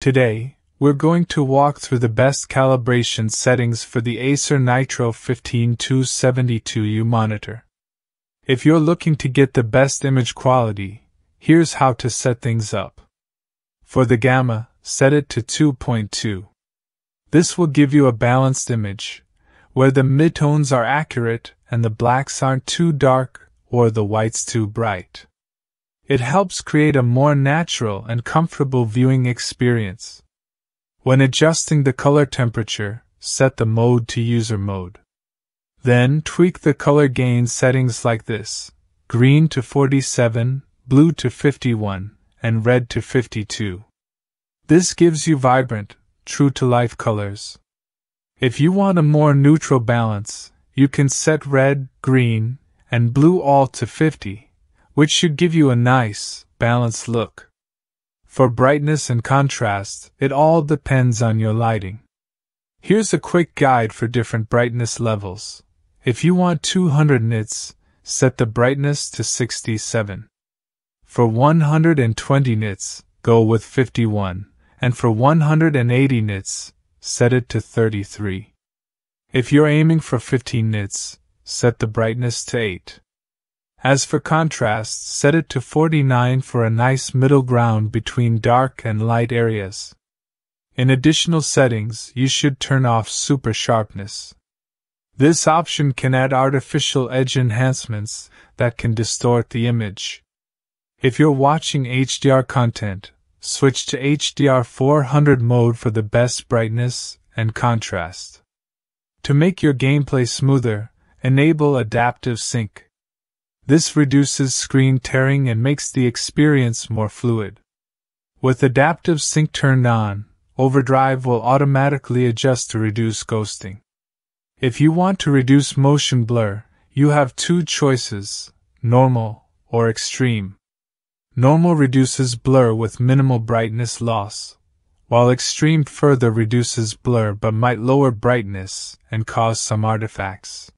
Today, we're going to walk through the best calibration settings for the Acer Nitro XV272U monitor. If you're looking to get the best image quality, here's how to set things up. For the gamma, set it to 2.2. This will give you a balanced image, where the midtones are accurate and the blacks aren't too dark or the whites too bright. It helps create a more natural and comfortable viewing experience. When adjusting the color temperature, set the mode to user mode. Then tweak the color gain settings like this green to 47, blue to 51, and red to 52. This gives you vibrant, true to life colors. If you want a more neutral balance, you can set red, green, and blue all to 50 which should give you a nice, balanced look. For brightness and contrast, it all depends on your lighting. Here's a quick guide for different brightness levels. If you want 200 nits, set the brightness to 67. For 120 nits, go with 51, and for 180 nits, set it to 33. If you're aiming for 15 nits, set the brightness to 8. As for contrast, set it to 49 for a nice middle ground between dark and light areas. In additional settings, you should turn off super sharpness. This option can add artificial edge enhancements that can distort the image. If you're watching HDR content, switch to HDR 400 mode for the best brightness and contrast. To make your gameplay smoother, enable adaptive sync. This reduces screen tearing and makes the experience more fluid. With Adaptive Sync turned on, Overdrive will automatically adjust to reduce ghosting. If you want to reduce motion blur, you have two choices normal or extreme. Normal reduces blur with minimal brightness loss, while extreme further reduces blur but might lower brightness and cause some artifacts.